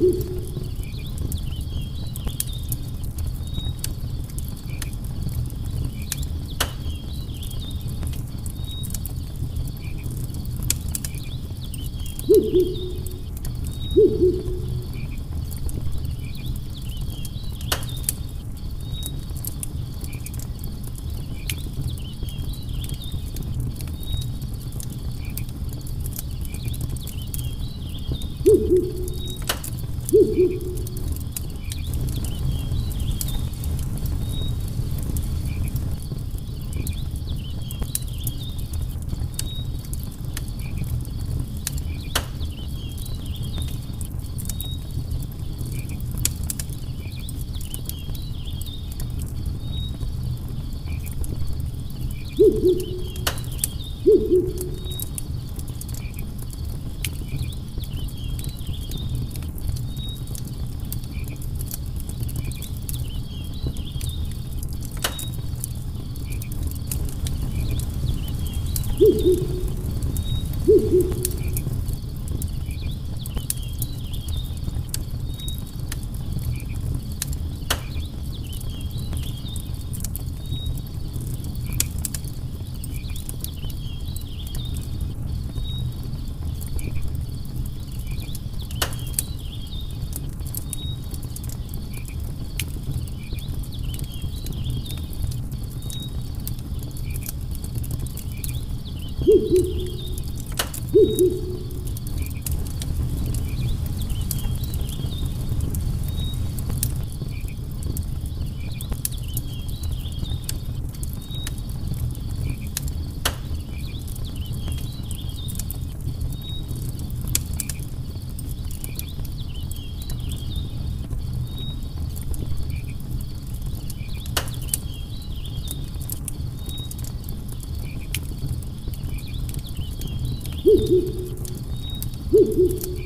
Woo! Mm-hmm. Uhum. Uhum.